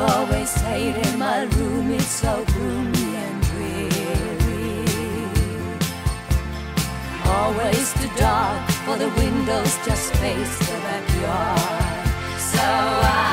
always stayed in my room, it's so gloomy and dreary. Always too dark, for the windows just face the backyard. So I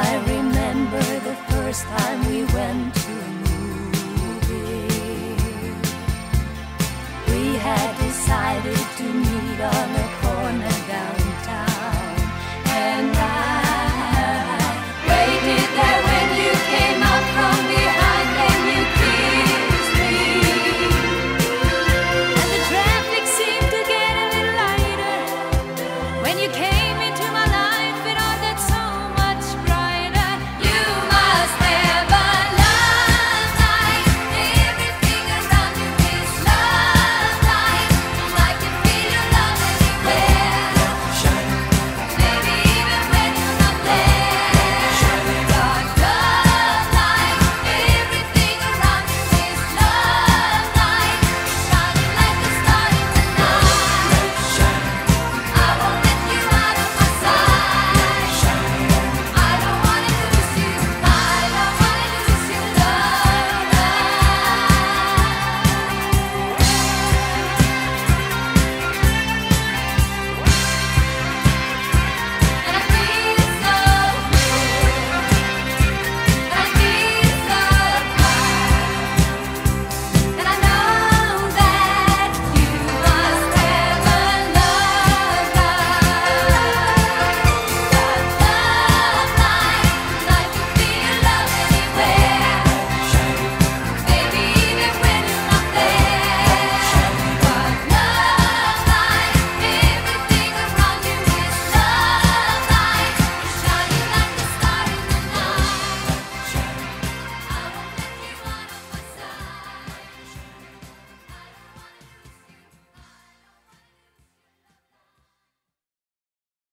I remember the first time we went to